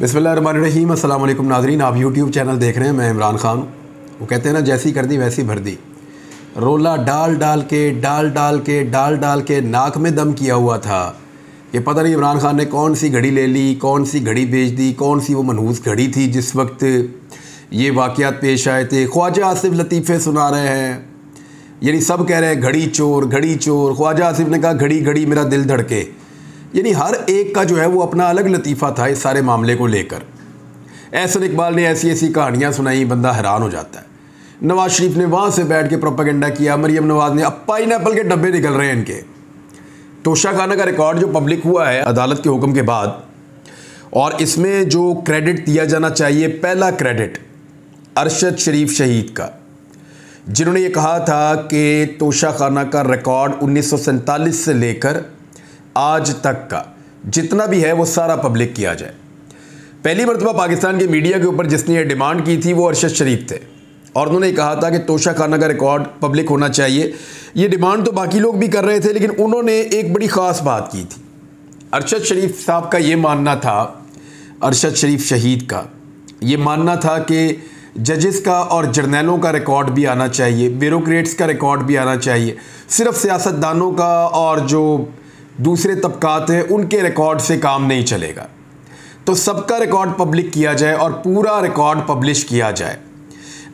बिसमीम अल्लाम नाजरीन, आप यूट्यूब चैनल देख रहे हैं, मैं इमरान खान। वो कहते हैं ना, जैसी कर दी वैसी भर दी रोला डाल डाल के, डाल डाल के, डाल डाल के नाक में दम किया हुआ था। कि पता नहीं इमरान खान ने कौन सी घड़ी ले ली, कौन सी घड़ी बेच दी, कौन सी वो मनहूस घड़ी थी जिस वक्त ये वाक़ात पेश आए थे। ख्वाजा आसिफ लतीफ़े सुना रहे हैं। यानी सब कह रहे हैं, घड़ी चोर घड़ी चोर। ख्वाजा आसिफ ने कहा, घड़ी घड़ी, मेरा दिल धड़के। यानी हर एक का जो है वो अपना अलग लतीफ़ा था इस सारे मामले को लेकर। एहसन इकबाल ने ऐसी ऐसी कहानियाँ सुनाई, बंदा हैरान हो जाता है। नवाज़ शरीफ ने वहाँ से बैठ के प्रोपागेंडा किया, मरियम नवाज़ ने अब पाइन के डब्बे निकल रहे हैं इनके। तोशा खाना का रिकॉर्ड जो पब्लिक हुआ है अदालत के हुक्म के बाद, और इसमें जो क्रेडिट दिया जाना चाहिए, पहला क्रेडिट अरशद शरीफ शहीद का। जिन्होंने ये कहा था कि तोशा खाना का रिकॉर्ड उन्नीस सौ सैंतालीस से लेकर आज तक का। जितना भी है, वो सारा पब्लिक किया जाए। पहली मरतबा पाकिस्तान के मीडिया के ऊपर जिसने ये डिमांड की थी, वो अरशद शरीफ थे। और उन्होंने कहा था कि तोशा खाना का रिकॉर्ड पब्लिक होना चाहिए। ये डिमांड तो बाकी लोग भी कर रहे थे, लेकिन उन्होंने एक बड़ी ख़ास बात की थी। अरशद शरीफ साहब का ये मानना था, अरशद शरीफ शहीद का, ये मानना था कि जजेस का और जर्नैलों का रिकॉर्ड भी आना चाहिए, ब्यूरोक्रेट्स का रिकॉर्ड भी आना चाहिए। सिर्फ़ सियासतदानों का और जो दूसरे तबकात हैं, उनके रिकॉर्ड से काम नहीं चलेगा। तो सबका रिकॉर्ड पब्लिक किया जाए और पूरा रिकॉर्ड पब्लिश किया जाए।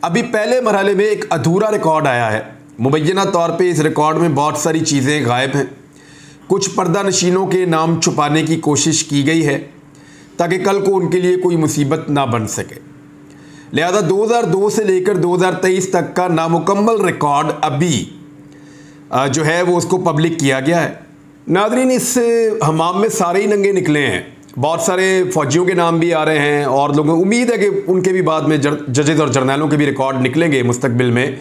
अभी पहले मरहले में एक अधूरा रिकॉर्ड आया है। मुबैना तौर पे इस रिकॉर्ड में बहुत सारी चीज़ें गायब हैं। कुछ पर्दा नशीनों के नाम छुपाने की कोशिश की गई है, ताकि कल को उनके लिए कोई मुसीबत ना बन सके। लिहाजा 2002 से लेकर 2023 तक का नामुकम्मल रिकॉर्ड अभी जो है वो उसको पब्लिक किया गया है। नादरीन, इस हमाम में सारे ही नंगे निकले हैं। बहुत सारे फौजियों के नाम भी आ रहे हैं और लोगों, उम्मीद है कि उनके भी बाद में जजेज और जर्नैलों के भी रिकॉर्ड निकलेंगे मुस्तबिल में।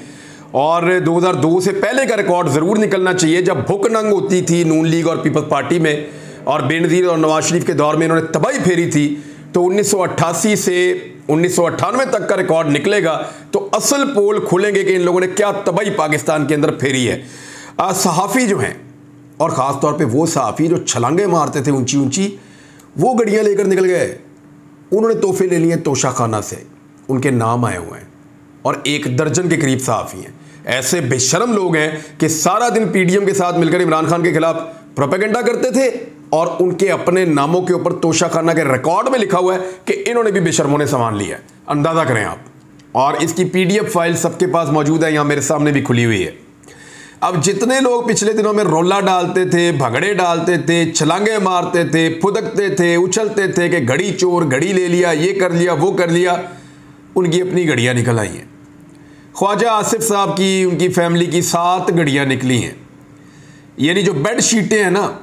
और 2002 से पहले का रिकॉर्ड ज़रूर निकलना चाहिए, जब भुक नंग होती थी नून लीग और पीपल्स पार्टी में, और बेनज़ीर और नवाज़ शरीफ के दौर में इन्होंने तबाही फेरी थी तो 1988 से उन्नीस तक का रिकॉर्ड निकलेगा तो असल पोल खुलेंगे कि इन लोगों ने क्या तबाही पाकिस्तान के अंदर फेरी है। सहाफ़ी जो हैं और ख़ास तौर पे वो साफ़ी जो छलांगे मारते थे ऊँची ऊँची, वो गड़ियाँ लेकर निकल गए। उन्होंने तोहफे ले लिए तोशा खाना से। उनके नाम आए हुए हैं और एक दर्जन के करीब साफ़ी हैं। ऐसे बेशरम लोग हैं कि सारा दिन पीडीएम के साथ मिलकर इमरान खान के खिलाफ प्रोपेगेंडा करते थे और उनके अपने नामों के ऊपर तोशा खाना के रिकॉर्ड में लिखा हुआ है कि इन्होंने भी बेशरमों ने सामान लिया अंदाज़ा करें आप। और इसकी पीडीएफ फ़ाइल सबके पास मौजूद है, यहाँ मेरे सामने भी खुली हुई है। अब जितने लोग पिछले दिनों में रोला डालते थे, भगड़े डालते थे, छलांगे मारते थे, फुदकते थे, उछलते थे कि घड़ी चोर, घड़ी ले लिया, ये कर लिया, वो कर लिया, उनकी अपनी घड़ियाँ निकल आई हैं। ख्वाजा आसिफ साहब की, उनकी फैमिली की सात घड़ियाँ निकली हैं। यानी जो बेड शीटें हैं ना,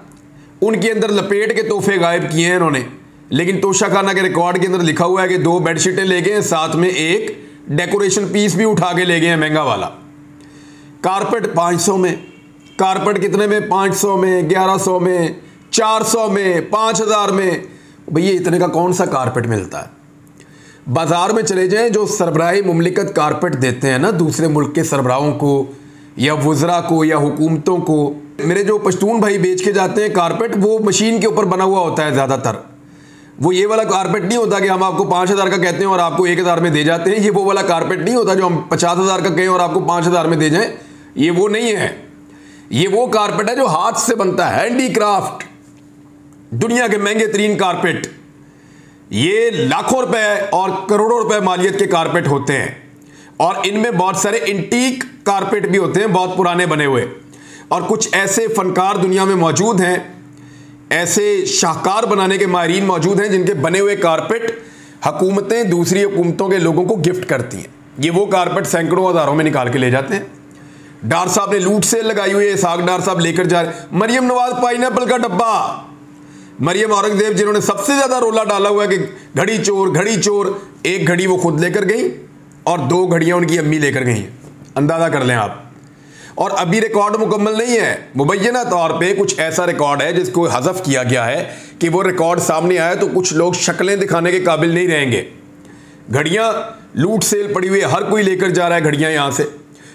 उनके अंदर लपेट के तोहफे गायब किए हैं इन्होंने। लेकिन तोशा खाना के रिकॉर्ड के अंदर लिखा हुआ है कि दो बेड शीटें ले गए हैं, साथ में एक डेकोरेशन पीस भी उठा के ले गए हैं महँगा वाला। कारपेट 500 में, कारपेट कितने में? 500 में 1100 में 400 में 5000 में। भैया इतने का कौन सा कारपेट मिलता है? बाज़ार में चले जाएँ, जो सरबराही ममलिकत कारपेट देते हैं ना, दूसरे मुल्क के सरबराहों को, या वज़रा को, या हुकूमतों को। मेरे जो पश्तून भाई बेच के जाते हैं कारपेट, वो मशीन के ऊपर बना हुआ होता है ज़्यादातर। वो ये वाला कारपेट नहीं होता कि हम आपको पाँच हज़ार का कहते हैं और आपको एक हज़ार में दे जाते हैं। ये वो वाला कारपेट नहीं होता जो हम पचास हज़ार का कहें और आपको पाँच हज़ार में दे जाएँ। ये वो नहीं है। ये वो कारपेट है जो हाथ से बनता है। हैंडीक्राफ्ट दुनिया के महँगे तरीन कारपेट ये लाखों रुपए और करोड़ों रुपए मालियत के कारपेट होते हैं। और इनमें बहुत सारे इंटीक कारपेट भी होते हैं, बहुत पुराने बने हुए। और कुछ ऐसे फनकार दुनिया में मौजूद हैं। ऐसे शाहकार बनाने के माहरीन मौजूद हैं जिनके बने हुए कारपेट हकूमतें दूसरी हुकूमतों के लोगों को गिफ्ट करती हैं। ये वो कारपेट सैकड़ों हज़ारों में निकाल के ले जाते हैं। डार साहब ने लूट सेल लगाई हुई है, साग डार साहब लेकर जा रहे मरियम नवाज़ पाइन का डब्बा। मरियम औरंगज़ेब, जिन्होंने सबसे ज़्यादा रोला डाला हुआ है कि घड़ी चोर घड़ी चोर, एक घड़ी वो खुद लेकर गई और दो घड़ियाँ उनकी अम्मी लेकर गई। अंदाज़ा कर लें आप। और अभी रिकॉर्ड मुकम्मल नहीं है। मुबैना तौर पे कुछ ऐसा रिकॉर्ड है जिसको हजफ किया गया है कि वो रिकॉर्ड सामने आया तो कुछ लोग शक्लें दिखाने के काबिल नहीं रहेंगे। घड़ियाँ, लूट सेल पड़ी हुई है, हर कोई लेकर जा रहा है घड़ियाँ यहाँ से।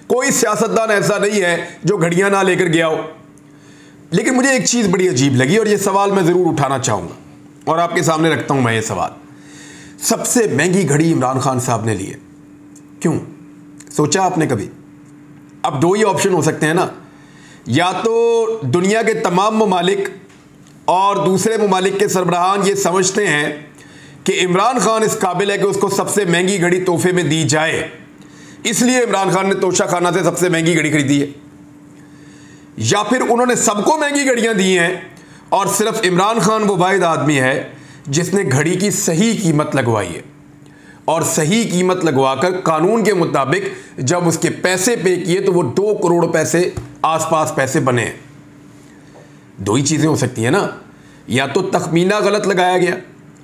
कोई सियासतदान ऐसा नहीं है जो घड़ियाँ ना लेकर गया हो। लेकिन मुझे एक चीज़ बड़ी अजीब लगी और ये सवाल मैं ज़रूर उठाना चाहूँगा और आपके सामने रखता हूँ मैं ये सवाल। सबसे महँगी घड़ी इमरान खान साहब ने ली है। क्यों? सोचा आपने कभी? अब दो ही ऑप्शन हो सकते हैं ना। या तो दुनिया के तमाम ममालिक और दूसरे ममालिक के सरबराहान ये समझते हैं कि इमरान खान इस काबिल है कि उसको सबसे महँगी घड़ी तोहफे में दी जाए। इसलिए इमरान खान ने तोशा खाना से सबसे महँगी घड़ी खरीदी है। या फिर उन्होंने सबको महँगी घड़ियाँ दी हैं और सिर्फ़ इमरान खान वो वाहिद आदमी है जिसने घड़ी की सही कीमत लगवाई है। और सही कीमत लगवाकर कानून के मुताबिक जब उसके पैसे पे किए तो वो दो करोड़ पैसे, आसपास पैसे बने हैं। दो ही चीज़ें हो सकती हैं ना। या तो तखमीना गलत लगाया गया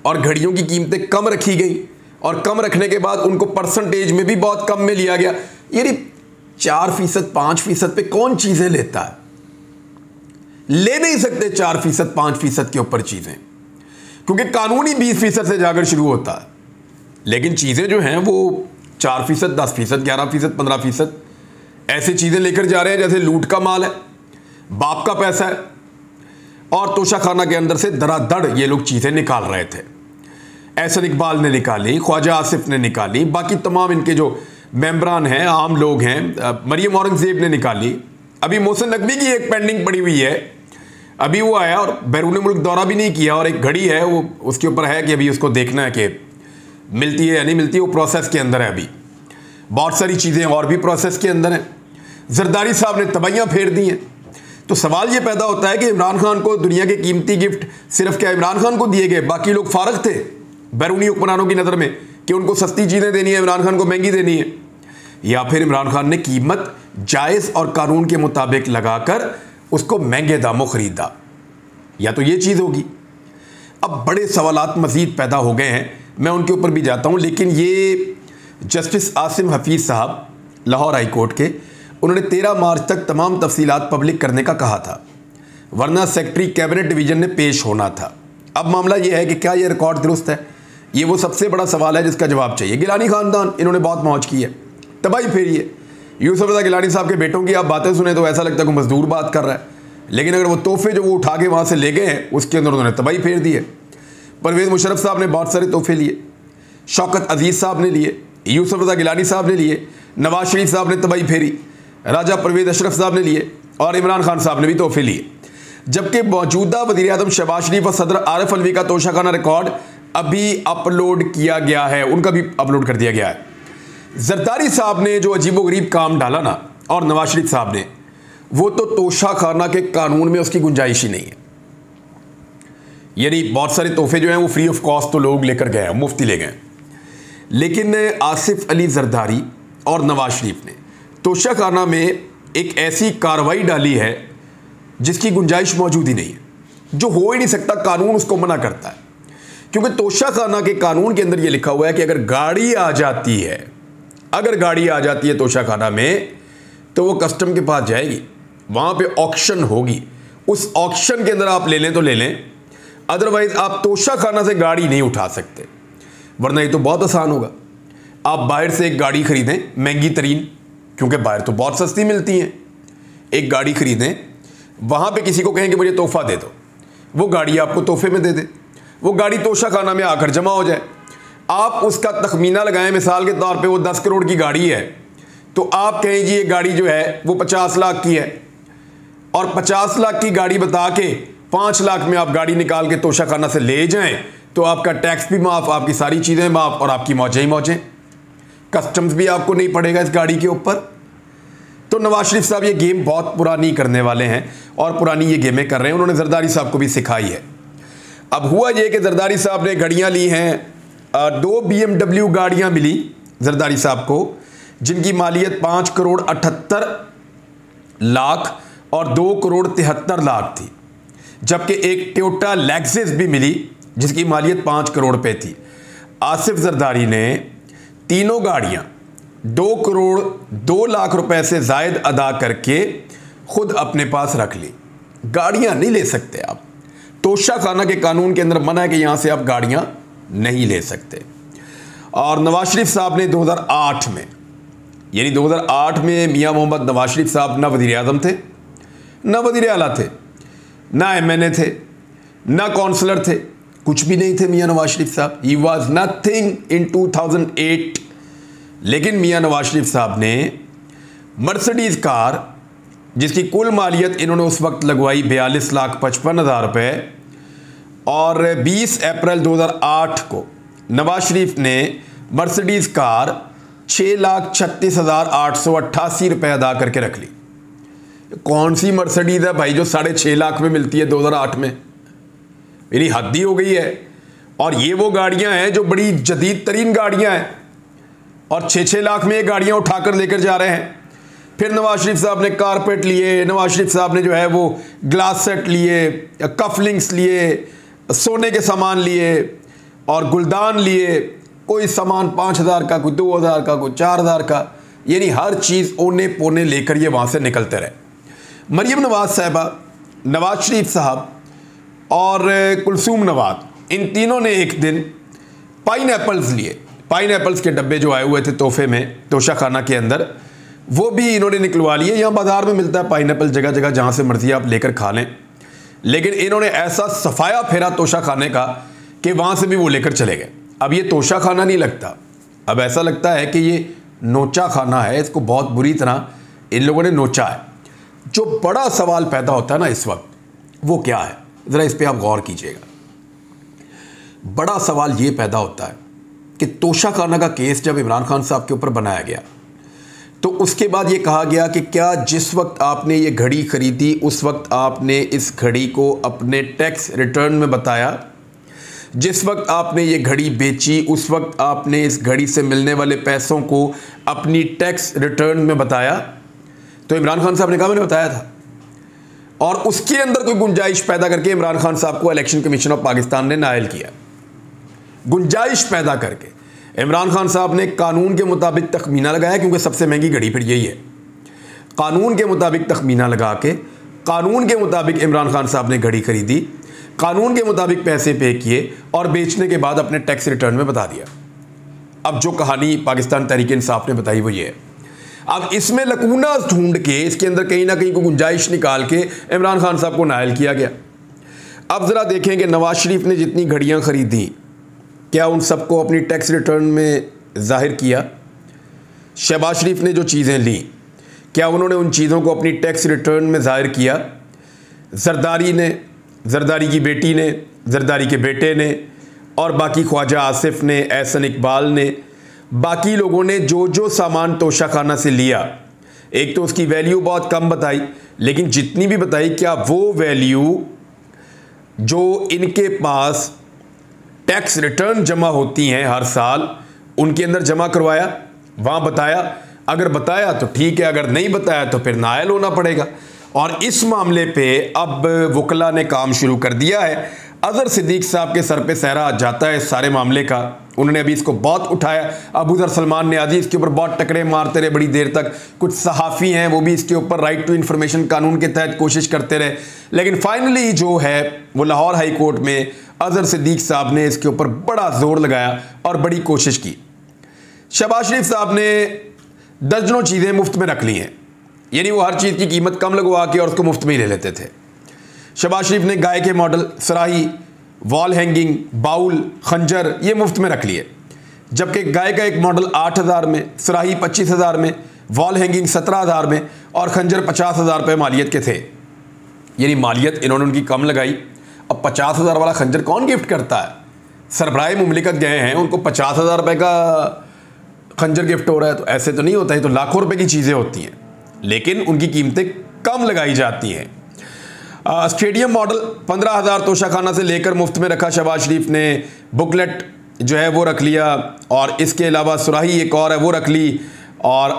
और घड़ियों की कीमतें कम रखी गई। और कम रखने के बाद उनको परसेंटेज में भी बहुत कम में लिया गया। यानी चार फ़ीसद, पाँच फ़ीसद पे कौन चीज़ें लेता है? ले नहीं सकते चार फ़ीसद, पाँच फ़ीसद के ऊपर चीज़ें। क्योंकि कानूनी बीस फ़ीसद से जाकर शुरू होता है। लेकिन चीज़ें जो हैं वो चार फ़ीसद, दस फ़ीसद, ग्यारह फ़ीसद, पंद्रह फ़ीसद, ऐसी चीज़ें लेकर जा रहे हैं जैसे लूट का माल है, बाप का पैसा है, और तोशाखाना के अंदर से दरादड़ ये लोग चीज़ें निकाल रहे थे। एहसन इकबाल ने निकाली, ख्वाजा आसिफ ने निकाली, बाकी तमाम इनके जो मेम्बरान हैं, आम लोग हैं मरियम औरंगज़ेब ने निकाली। अभी मोहसिन नकवी की एक पेंडिंग पड़ी हुई है। अभी वो आया और बैरून मुल्क दौरा भी नहीं किया और एक घड़ी है, वो उसके ऊपर है कि अभी उसको देखना है कि मिलती है या नहीं मिलती, वो प्रोसेस के अंदर है अभी। बहुत सारी चीज़ें और भी प्रोसेस के अंदर हैं। जरदारी साहब ने तबाइयाँ फेर दी हैं। तो सवाल ये पैदा होता है कि इमरान खान को दुनिया के कीमती गिफ्ट सिर्फ़ क्या इमरान खान को दिए गए, बाकी लोग फारग थे? बैरूनी हुक्मरानों की नज़र में कि उनको सस्ती चीज़ें देनी है, इमरान खान को महँगी देनी है। या फिर इमरान खान ने कीमत जायज़ और कानून के मुताबिक लगाकर उसको महँगे दामों ख़रीदा। या तो ये चीज़ होगी। अब बड़े सवाल मज़ीद पैदा हो गए हैं। मैं उनके ऊपर भी जाता हूँ, लेकिन ये जस्टिस आसिम हफीज़ साहब, लाहौर हाई कोर्ट के, उन्होंने तेरह मार्च तक तमाम तफसीलात पब्लिक करने का कहा था, वरना सेक्रेटरी कैबिनेट डिवीज़न ने पेश होना था। अब मामला यह है कि क्या यह रिकॉर्ड दुरुस्त है? ये वो सबसे बड़ा सवाल है जिसका जवाब चाहिए। गिलानी ख़ानदान, इन्होंने बहुत मौज की है। तबाही फेरी है यूसुफ रजा गिलानी साहब के बेटों की आप बातें सुने तो ऐसा लगता है कि मजदूर बात कर रहा है। लेकिन अगर वो तोहफे जो वो उठा के वहाँ से ले गए हैं, उसके अंदर उन्होंने तबाही फेर दी है। परवेज़ मुशरफ साहब ने बहुत सारे तोहफे लिए। शौकत अज़ीज़ साहब ने लिए। यूसुफ रजा गिलानी साहब ने लिए। नवाज़ शरीफ साहब ने तबाही फेरी। राजा परवेज़ अशरफ साहब ने लिए और इमरान खान साहब ने भी तोहफे लिए। जबकि मौजूदा वजी अजम शबाज शरीफ और सदर आरफ अलवी का तोशाखाना रिकॉर्ड अभी अपलोड किया गया है, उनका भी अपलोड कर दिया गया है। जरदारी साहब ने जो अजीब गरीब काम डाला ना, और नवाज़ शरीफ साहब ने, वो तो तोशा खाना के कानून में उसकी गुंजाइश ही नहीं है। यानी बहुत सारे तोहफे जो हैं, वो फ्री ऑफ़ कॉस्ट तो लोग लेकर गए हैं, मुफ्ती ले गए लेकिन आसिफ अली जरदारी और नवाज़ शरीफ ने तोशा खाना में एक ऐसी कार्रवाई डाली है, जिसकी गुंजाइश मौजूद ही नहीं है। जो हो ही नहीं सकता, कानून उसको मना करता है। क्योंकि तोशा खाना के कानून के अंदर यह लिखा हुआ है कि अगर गाड़ी आ जाती है, अगर गाड़ी आ जाती है तोशाखाना में तो वो कस्टम के पास जाएगी। वहाँ पे ऑक्शन होगी। उस ऑक्शन के अंदर आप ले लें तो ले लें। अदरवाइज़ आप तोशा खाना से गाड़ी नहीं उठा सकते। वरना ये तो बहुत आसान होगा। आप बाहर से एक गाड़ी खरीदें, महँगी तरीन, क्योंकि बाहर तो बहुत सस्ती मिलती हैं। एक गाड़ी खरीदें, वहाँ पे किसी को कहें कि मुझे तोहफा दे दो। वो गाड़ी आपको तोहफे में दे दे। वो गाड़ी तोशा खाना में आकर जमा हो जाए। आप उसका तखमीना लगाएँ, मिसाल के तौर पे वो दस करोड़ की गाड़ी है तो आप कहें जी ये गाड़ी जो है, वो पचास लाख की है। और पचास लाख की गाड़ी बता के पाँच लाख में आप गाड़ी निकाल के तोशा खाना से ले जाएँ तो आपका टैक्स भी माफ़, आपकी सारी चीज़ें माफ़ और आपकी मौजें ही मौजें। कस्टम्स भी आपको नहीं पड़ेगा इस गाड़ी के ऊपर। तो नवाज़ शरीफ साहब, ये गेम बहुत पुरानी करने वाले हैं और पुरानी ये गेमें कर रहे हैं। उन्होंने जरदारी साहब को भी सिखाई है। अब हुआ यह कि जरदारी साहब ने घड़ियाँ ली हैं दो बी एम डब्ल्यू गाड़ियाँ मिली जरदारी साहब को, जिनकी मालियत पाँच करोड़ अठहत्तर लाख और दो करोड़ तिहत्तर लाख थी, जबकि एक ट्योटा लैक्सिस भी मिली, जिसकी मालियत पाँच करोड़ पे थी। आसिफ जरदारी ने तीनों गाड़ियाँ दो करोड़ दो लाख रुपए से जायद अदा करके खुद अपने पास रख ली। गाड़ियाँ नहीं ले सकते आप। तोशा खाना के कानून के अंदर मना है कि यहाँ से आप गाड़ियाँ नहीं ले सकते। और नवाज़ शरीफ साहब ने 2008 में, यानी 2008 में मियाँ मोहम्मद नवाज़ शरीफ साहब ना वज़ीर अजम थे, ना वज़ीर अला थे, ना एम एन ए थे, ना काउंसलर थे, कुछ भी नहीं थे मियाँ नवाज़ शरीफ साहब। ही वॉज़ नथिंग इन 2008 लेकिन मियाँ नवाज़ शरीफ साहब ने मर्सडीज़ कार जिसकी कुल मालियत इन्होंने उस वक्त लगवाई बयालीस लाख पचपन हज़ार रुपये और 20 अप्रैल 2008 को नवाज़ शरीफ ने मर्सिडीज़ कार छः लाख छत्तीस हज़ार आठ सौ अट्ठासी रुपये अदा करके रख ली। कौन सी मर्सिडीज़ है भाई जो साढ़े छः लाख में मिलती है 2008 में? मेरी हद ही हो गई है। और ये वो गाड़ियाँ हैं जो बड़ी जदीद तरीन गाड़ियाँ हैं। और छः छः लाख में ये गाड़ियाँ उठाकर लेकर जा रहे हैं। फिर नवाज़ शरीफ साहब ने कारपेट लिए, नवाज़ शरीफ साहब ने जो है वो ग्लास सेट लिए, कफलिंग्स लिए, सोने के सामान लिए और गुलदान लिए। कोई सामान पाँच हज़ार का, कोई दो हज़ार का, कोई चार हज़ार का, यानी हर चीज़ ओने पोने लेकर ये वहाँ से निकलते रहे। मरियम नवाज़ साहबा, नवाज़ शरीफ साहब और कुलसूम नवाज़, इन तीनों ने एक दिन पाइन लिए। पाइन के डब्बे जो आए हुए थे तोहफे में तोशा खाना के अंदर वो भी इन्होंने निकलवा लिए। यहाँ बाज़ार में मिलता है पाइन जगह जगह जहाँ से मर्ज़ी आप लेकर खा लें। लेकिन इन्होंने ऐसा सफाया फेरा तोशा खाने का कि वहाँ से भी वो लेकर चले गए। अब ये तोशा खाना नहीं लगता। अब ऐसा लगता है कि ये नोचा खाना है। इसको बहुत बुरी तरह इन लोगों ने नोचा है। जो बड़ा सवाल पैदा होता है ना इस वक्त, वो क्या है? ज़रा इस पर आप गौर कीजिएगा। बड़ा सवाल ये पैदा होता है कि तोशा खाना का केस जब इमरान खान साहब के ऊपर बनाया गया तो उसके बाद ये कहा गया कि क्या जिस वक्त आपने ये घड़ी ख़रीदी, उस वक्त आपने इस घड़ी को अपने टैक्स रिटर्न में बताया। जिस वक्त आपने ये घड़ी बेची, उस वक्त आपने इस घड़ी से मिलने वाले पैसों को अपनी टैक्स रिटर्न में बताया। तो इमरान खान साहब ने कहा, मैंने बताया था। और उसके अंदर कोई गुंजाइश पैदा करके इमरान खान साहब को इलेक्शन कमीशन ऑफ़ पाकिस्तान ने नायल किया। गुंजाइश पैदा करके। इमरान खान साहब ने कानून के मुताबिक तखमीना लगाया क्योंकि सबसे महँगी घड़ी फिर यही है। कानून के मुताबिक तखमीना लगा के, कानून के मुताबिक इमरान खान साहब ने घड़ी खरीदी, कानून के मुताबिक पैसे पे किए और बेचने के बाद अपने टैक्स रिटर्न में बता दिया। अब जो कहानी पाकिस्तान तहरीक इंसाफ ने बताई वो ये है। अब इसमें लकूना ढूंढ के, इसके अंदर कहीं ना कहीं को गुंजाइश निकाल के इमरान खान साहब को नायल किया गया। अब ज़रा देखें कि नवाज़ शरीफ ने जितनी घड़ियाँ ख़रीदी क्या उन सबको अपनी टैक्स रिटर्न में ज़ाहिर किया? शहबाज शरीफ ने जो चीज़ें ली, क्या उन्होंने उन चीज़ों को अपनी टैक्स रिटर्न में ज़ाहिर किया? जरदारी ने, जरदारी की बेटी ने, जरदारी के बेटे ने, और बाकी ख्वाजा आसिफ ने, एहसन इकबाल ने, बाकी लोगों ने जो जो सामान तोशा खाना से लिया। एक तो उसकी वैल्यू बहुत कम बताई, लेकिन जितनी भी बताई, क्या वो वैल्यू जो इनके पास टैक्स रिटर्न जमा होती हैं हर साल। उनके अंदर जमा करवाया, वहाँ बताया। अगर बताया तो ठीक है, अगर नहीं बताया तो फिर नायल होना पड़ेगा। और इस मामले पे अब वकला ने काम शुरू कर दिया है। अजहर सिद्दीक साहब के सर पे सहरा जाता है सारे मामले का। उन्होंने अभी इसको बहुत उठाया। अबू जर सलमान ने आजी इसके ऊपर बहुत टकरे मारते रहे बड़ी देर तक। कुछ सहाफ़ी हैं, वो भी इसके ऊपर राइट टू इन्फॉर्मेशन कानून के तहत कोशिश करते रहे। लेकिन फाइनली जो है, वो लाहौर हाई कोर्ट में अजहर सिद्दीक साहब ने इसके ऊपर बड़ा ज़ोर लगाया और बड़ी कोशिश की। शबाज शरीफ साहब ने दर्जनों चीज़ें मुफ़्त में रख ली हैं। यानी वो हर चीज़ की कीमत कम लगवा के और उसको मुफ़्त में ही ले लेते थे। शबाज शरीफ ने गाय के मॉडल, सराही, वॉल हैंगिंग, बाउल, खंजर, ये मुफ़्त में रख लिए। जबकि गाय का एक मॉडल आठ हज़ार में, सराही पच्चीस हज़ार में, वॉल हैंगिंग सत्रह हज़ार में और खंजर पचास हज़ार रुपये मालियत के थे। यानी मालियत इन्होंने उनकी कम लगाई। अब पचास हज़ार वाला खंजर कौन गिफ्ट करता है? सरबराह ममलिकत गए हैं, उनको पचास हज़ार रुपये का खंजर गिफ्ट हो रहा है तो ऐसे तो नहीं होता है तो लाखों रुपए की चीज़ें होती हैं। लेकिन उनकी कीमतें कम लगाई जाती हैं। स्टेडियम मॉडल पंद्रह हज़ार तोशाखाना से लेकर मुफ़्त में रखा शबाज शरीफ ने बुकलेट जो है वो रख लिया और इसके अलावा सुराही एक और है, वो रख ली और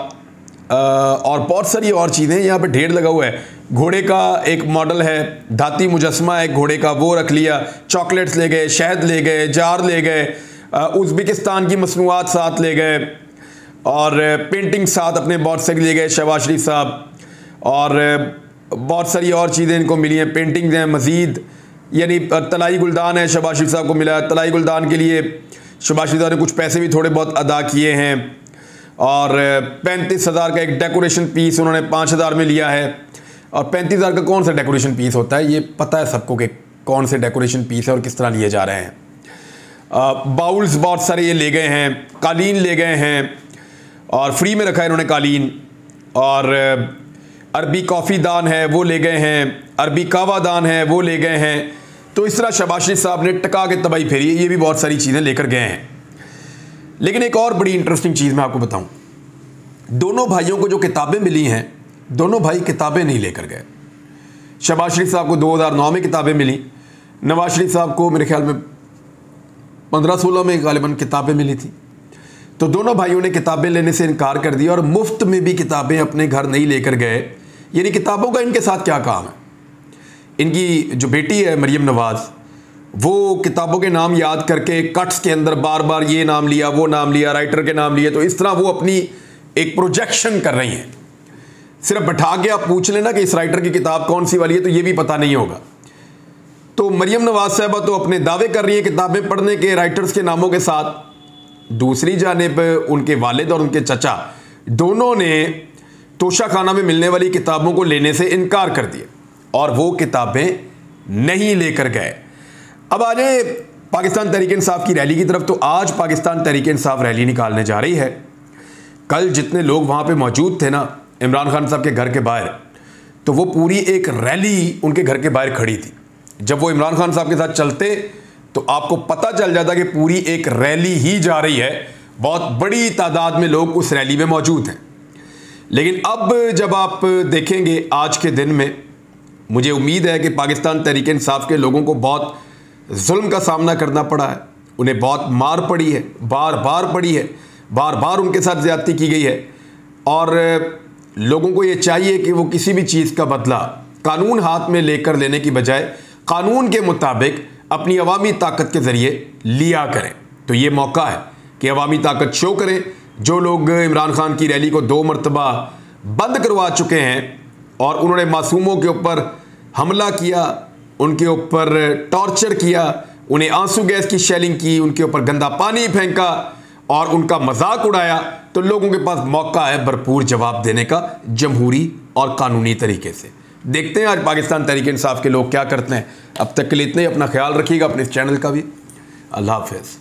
और बहुत सारी और चीज़ें यहाँ पे ढेर लगा हुआ है। घोड़े का एक मॉडल है धाती मुजस्मा एक घोड़े का, वो रख लिया। चॉकलेट्स ले गए, शहद ले गए, जार ले गए उज़्बेकिस्तान की मसनूआत साथ ले गए और पेंटिंग साथ अपने बहुत सारी ले गए शहबाज शरीफ साहब। और बहुत सारी और चीज़ें इनको मिली हैं। पेंटिंग्स हैं, मज़ीद। यानी तलाई गुलदान है शरीफ साहब को मिला तलाई गुलदान के लिए शरीफ साहब ने कुछ पैसे भी थोड़े बहुत अदा किए हैं। और पैंतीस हज़ार का एक डेकोरेशन पीस उन्होंने पाँच हज़ार में लिया है। और पैंतीस हज़ार का कौन सा डेकोरेशन पीस होता है? ये पता है सबको कि कौन से डेकोरेशन पीस है और किस तरह लिए जा रहे हैं। बाउल्स बहुत सारे ये ले गए हैं। कालीन ले गए हैं। और फ्री में रखा है इन्होंने कालीन। और अरबी कॉफ़ी दान है, वो ले गए हैं। अरबी कावा दान है, वो ले गए हैं। तो इस तरह शबाशी साहब ने टका के तबाही फेरी, ये भी बहुत सारी चीज़ें लेकर गए हैं। लेकिन एक और बड़ी इंटरेस्टिंग चीज़ मैं आपको बताऊँ। दोनों भाइयों को जो किताबें मिली हैं, दोनों भाई किताबें नहीं लेकर गए। शबाज शरीफ साहब को 2009 में किताबें मिली। नवाज़ शरीफ साहब को मेरे ख्याल में पंद्रह सोलह में गालिबा किताबें मिली थी। तो दोनों भाइयों ने किताबें लेने से इनकार कर दिया और मुफ़्त में भी किताबें अपने घर नहीं लेकर गए। यानी किताबों का इनके साथ क्या काम है? इनकी जो बेटी है मरियम नवाज़, वो किताबों के नाम याद करके कट्स के अंदर बार बार ये नाम लिया, वो नाम लिया, राइटर के नाम लिए तो इस तरह वो अपनी एक प्रोजेक्शन कर रही हैं। सिर्फ़ बैठा के आप पूछ लेना कि इस राइटर की किताब कौन सी वाली है तो ये भी पता नहीं होगा। तो मरियम नवाज़ साहबा तो अपने दावे कर रही हैं किताबें पढ़ने के राइटर्स के नामों के साथ। दूसरी जानब उनके वालिद और उनके चचा, दोनों ने तोशा खाना में मिलने वाली किताबों को लेने से इनकार कर दिया और वो किताबें नहीं लेकर गए। अब आ जाए पाकिस्तान तहरीक इंसाफ की रैली की तरफ़। तो आज पाकिस्तान तहरीक इंसाफ रैली निकालने जा रही है। कल जितने लोग वहाँ पे मौजूद थे ना, इमरान खान साहब के घर के बाहर तो वो पूरी एक रैली उनके घर के बाहर खड़ी थी। जब वो इमरान खान साहब के साथ चलते तो आपको पता चल जाता कि पूरी एक रैली ही जा रही है। बहुत बड़ी तादाद में लोग उस रैली में मौजूद हैं। लेकिन अब जब आप देखेंगे आज के दिन में, मुझे उम्मीद है कि पाकिस्तान तहरीक इंसाफ के लोगों को बहुत जुल्म का सामना करना पड़ा है। उन्हें बहुत मार पड़ी है, बार बार पड़ी है, बार बार उनके साथ ज़्यादती की गई है। और लोगों को ये चाहिए कि वो किसी भी चीज़ का बदला कानून हाथ में लेकर लेने की बजाय कानून के मुताबिक अपनी अवामी ताकत के ज़रिए लिया करें। तो ये मौका है कि अवामी ताकत शो करें जो लोग इमरान खान की रैली को दो मरतबा बंद करवा चुके हैं और उन्होंने मासूमों के ऊपर हमला किया, उनके ऊपर टॉर्चर किया, उन्हें आँसू गैस की शेलिंग की, उनके ऊपर गंदा पानी फेंका और उनका मज़ाक उड़ाया तो लोगों के पास मौका है भरपूर जवाब देने का जमहूरी और कानूनी तरीके से। देखते हैं आज पाकिस्तान तहरीक इंसाफ के लोग क्या करते हैं। अब तक के लिए इतने अपना ख्याल रखिएगा अपने इस चैनल का भी। अल्लाह हाफिज़।